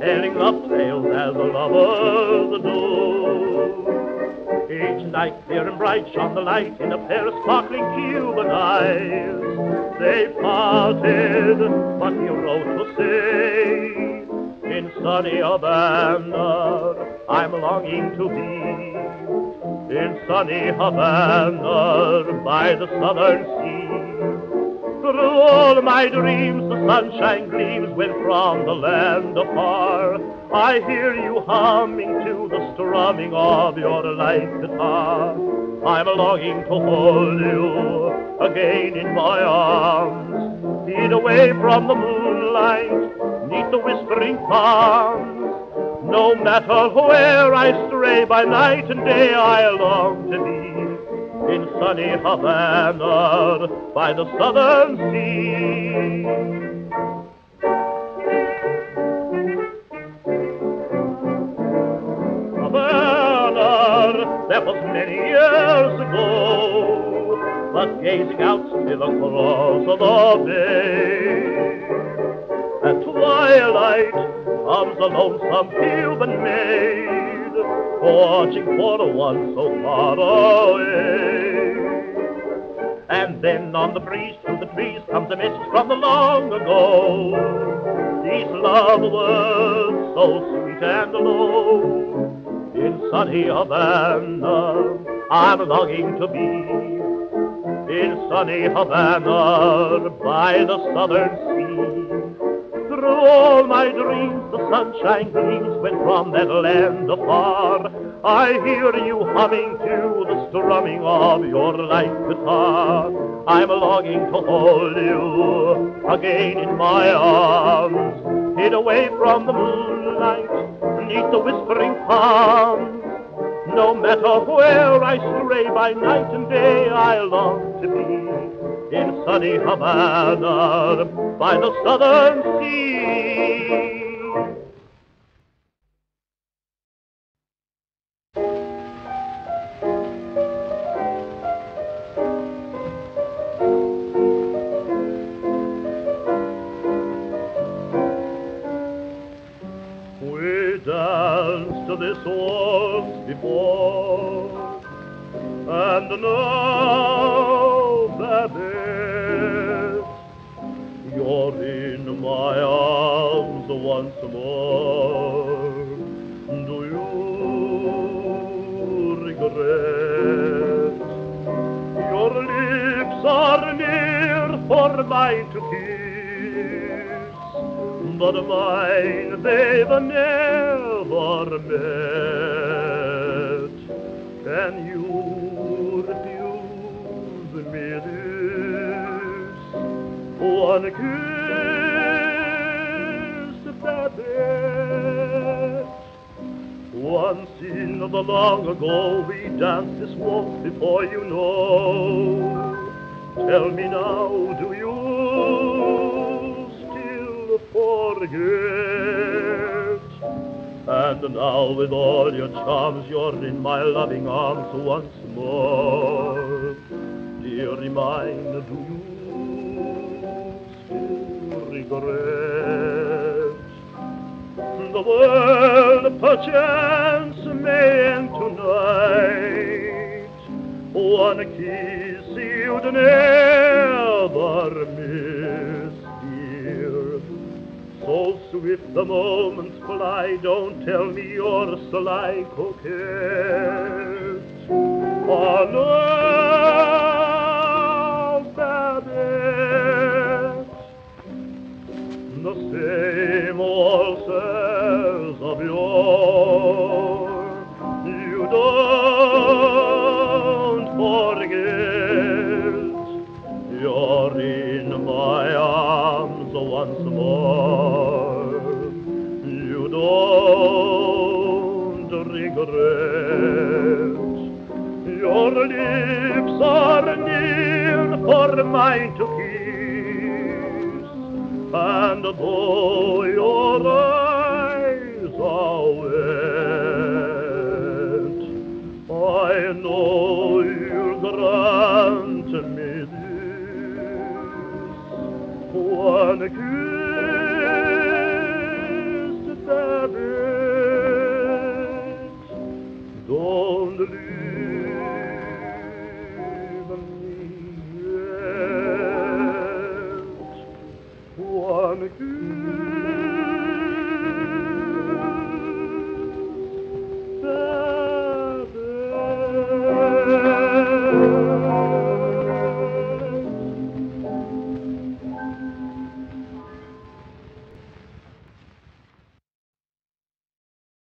telling love tales as lovers do. Clear and bright shone the light in a pair of sparkling Cuban eyes. They parted, but he wrote to say, in sunny Havana, I'm longing to be. In sunny Havana, by the southern sea. Through all my dreams the sunshine gleams when from the land afar I hear you humming to the strumming of your light guitar. I'm longing to hold you again in my arms, hid away from the moonlight, neath the whispering palms. No matter where I stray by night and day, I long to be in sunny Havana by the southern sea. Havana, that was many years ago, but gazing out still across the bay. At twilight comes a lonesome Cuban maid, watching for the one so far away. And then on the breeze through the trees comes a message from the long ago. These love words so sweet and low. In sunny Havana, I'm longing to be. In sunny Havana, by the southern sea. Through all my dreams the sunshine gleams when from that land afar I hear you humming to the strumming of your light guitar. I'm longing to hold you again in my arms, hid away from the moonlight, neath the whispering palms. No matter where I stray by night and day, I long to be in sunny Havana by the southern sea. We danced this once before, and now, Babette, you're in my arms once more. Do you regret? Your lips are near for mine to kiss, but mine they've never met. Can you one kiss, Babette? Once in the long ago we danced this waltz before you know. Tell me now, do you still forget? And now with all your charms you're in my loving arms once more. Dearie mine, do you The world perchance may end tonight. One kiss you'd never miss, dear. So swift the moments fly, don't tell me you're sly coquette. Oh, no, same waltzes of yore. You don't forget you're in my arms once more. You don't regret. your lips are near for mine to kiss, and though your you.